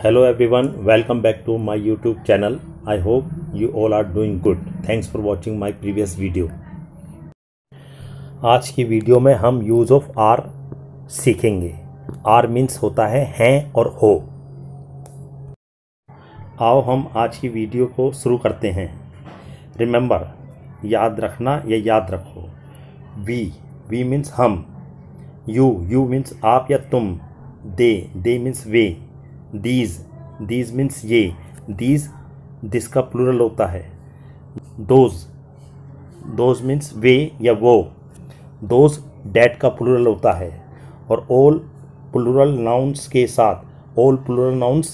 Hello everyone welcome back to my YouTube channel I hope you all are doing good thanks for watching my previous video आज की video में हम use of are सीखेंगे। Are means होता है हैं और हो। आओ हम आज की वीडियो को शुरू करते हैं। रिमेंबर याद रखना या याद रखो। वी वी मींस हम। यू यू मींस आप या तुम। दे दे मीन्स वे दीज दीज मीन्स ये दीज दिस का प्लूरल होता है। दोज दोज मीन्स वे या वो। दोज डैट का प्लूरल होता है। और ऑल प्लूरल नाउन्स के साथ ऑल प्लूरल नाउन्स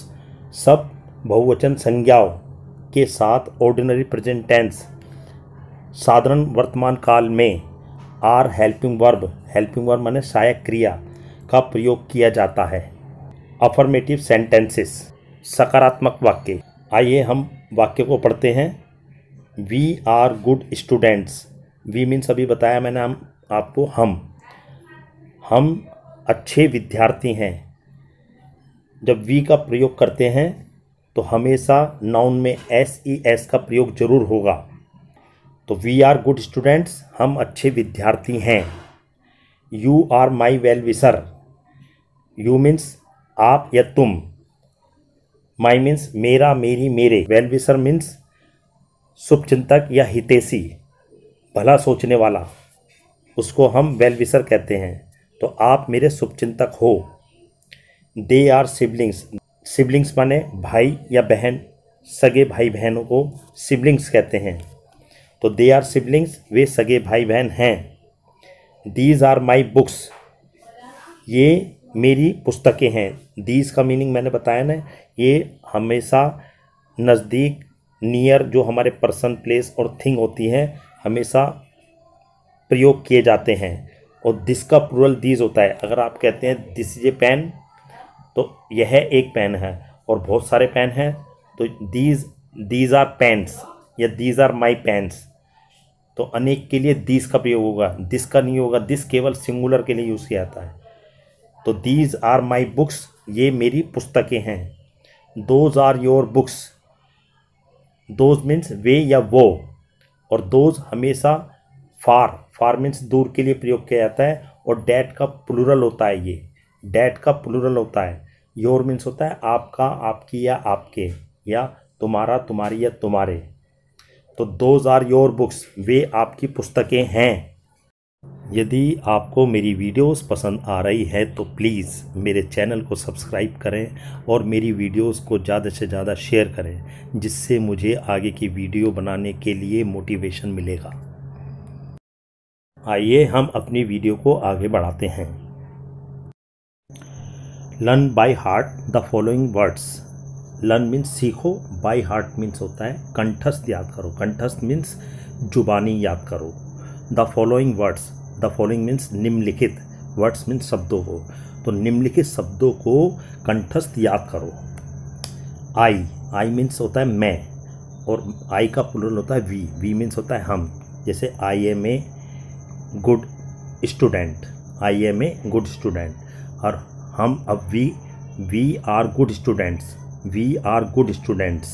सब बहुवचन संज्ञाओं के साथ ऑर्डिनरी प्रेजेंट टेंस साधारण वर्तमान काल में are helping verb helping verb माने सहायक क्रिया का प्रयोग किया जाता है। अफर्मेटिव सेंटेंसेस सकारात्मक वाक्य। आइए हम वाक्य को पढ़ते हैं। We are good students we means अभी बताया मैंने हम, आपको हम। हम अच्छे विद्यार्थी हैं। जब वी का प्रयोग करते हैं तो हमेशा नाउन में एस ई एस का प्रयोग ज़रूर होगा। तो वी आर गुड स्टूडेंट्स हम अच्छे विद्यार्थी हैं। You are my well wisher you means आप या तुम। माई मीन्स मेरा, मेरी, मेरे। वेल विसर मीन्स शुभचिंतक या हितेशी, भला सोचने वाला। उसको हम वेल विसर कहते हैं। तो आप मेरे शुभचिंतक हो। दे आर सिबलिंग्स सिबलिंग्स माने भाई या बहन। सगे भाई बहनों को सिबलिंग्स कहते हैं। तो दे आर सिबलिंग्स वे सगे भाई बहन हैं। दीज आर माई बुक्स ये मेरी पुस्तकें हैं। दीज का मीनिंग मैंने बताया ना, ये हमेशा नज़दीक नियर जो हमारे पर्सन प्लेस और थिंग होती हैं, हमेशा प्रयोग किए जाते हैं। और दिस का प्लूरल दीज होता है। अगर आप कहते हैं दिस इज़ ए पेन तो यह एक पेन है। और बहुत सारे पेन हैं तो दीज दीज आर पेन्स या दीज आर माई पेन्स तो अनेक के लिए दीज का प्रयोग होगा। दिस का नहीं होगा। दिस केवल सिंगुलर के लिए यूज़ किया जाता है। तो दीज आर माई बुक्स ये मेरी पुस्तकें हैं। Those are your books those means वे या वो। और दोज हमेशा फार फार मीन्स दूर के लिए प्रयोग किया जाता है, और डैट का प्लूरल होता है ये। डैट का प्लूरल होता है। योर मीन्स होता है आपका, आपकी या आपके, या तुम्हारा, तुम्हारी या तुम्हारे। तो दोज आर योर बुक्स वे आपकी पुस्तकें हैं। यदि आपको मेरी वीडियोस पसंद आ रही है तो प्लीज़ मेरे चैनल को सब्सक्राइब करें और मेरी वीडियोस को ज़्यादा से ज़्यादा शेयर करें, जिससे मुझे आगे की वीडियो बनाने के लिए मोटिवेशन मिलेगा। आइए हम अपनी वीडियो को आगे बढ़ाते हैं। Learn by heart the following words learn means सीखो बाय हार्ट मीन्स होता है कंठस्थ याद करो। कंठस्थ मीन्स जुबानी याद करो। The following words the following means निम्नलिखित वर्ड्स मीन्स शब्दों को। तो निम्नलिखित शब्दों को कंठस्थ याद करो। आई आई मीन्स होता है मैं, और आई का प्लूरल होता है वी वी मीन्स होता है हम। जैसे I am a good student I am a good student और हम अब we we are good students we are good students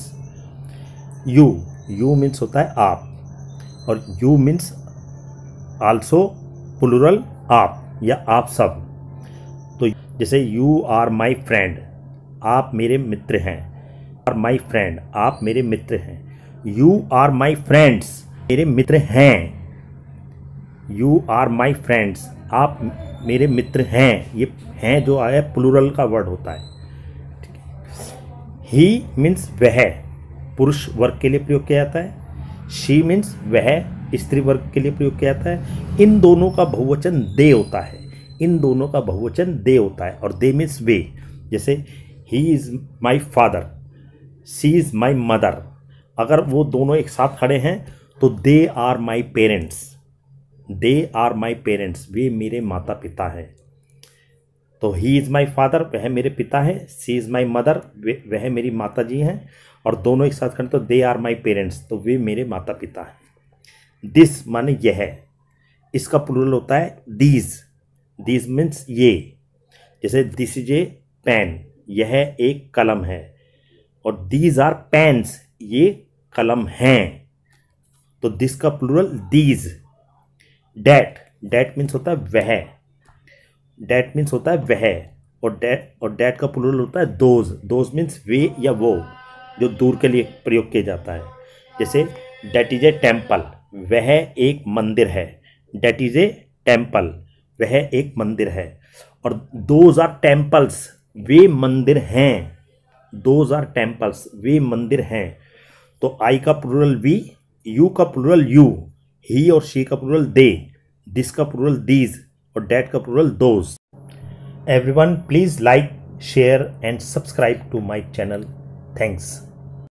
you you means होता है आप, और यू मीन्स आल्सो प्लूरल आप या आप सब। तो जैसे यू आर माई फ्रेंड आप मेरे मित्र हैं। आर माई फ्रेंड आप मेरे मित्र हैं। यू आर माई फ्रेंड्स मेरे मित्र हैं। यू आर माई फ्रेंड्स आप मेरे मित्र हैं। ये हैं जो आया प्लूरल का वर्ड होता है। ही। मीन्स वह, पुरुष वर्ग के लिए प्रयोग किया जाता है। शी मीन्स वह स्त्री वर्ग के लिए प्रयोग किया जाता है। इन दोनों का बहुवचन दे होता है। इन दोनों का बहुवचन दे होता है और दे मीन्स वे। जैसे he is my father she is my mother अगर वो दोनों एक साथ खड़े हैं तो they are my parents they are my parents वे मेरे माता पिता हैं। तो ही इज़ माई फादर वह मेरे पिता हैं। सी इज़ माई मदर वह मेरी माता जी हैं। और दोनों एक साथ खड़े तो दे आर माई पेरेंट्स तो वे मेरे माता पिता हैं। दिस माने यह। इसका प्लूरल होता है दीज दीज मीन्स ये। जैसे दिस इज़ ए पेन यह एक कलम है। और दीज आर पेन्स ये कलम हैं। तो दिस का plural these that that means होता है वह। डैट मीन्स होता है वह। और डैट और डैट का प्लूरल होता है दोज दोज मीन्स वे या वो, जो दूर के लिए प्रयोग किया जाता है। जैसे डैट इज़ ए टेंपल वह एक मंदिर है। डेट इज़ ए टेंपल वह एक मंदिर है। और दोज आर टेम्पल्स वे मंदिर हैं। दोज आर टेम्पल्स वे मंदिर हैं। तो आई का प्लूरल वी यू का प्लूरल यू ही और शी का प्लूरल दे दिस का प्लूरल दीज और डैट का plural those everyone please like share and subscribe to my channel thanks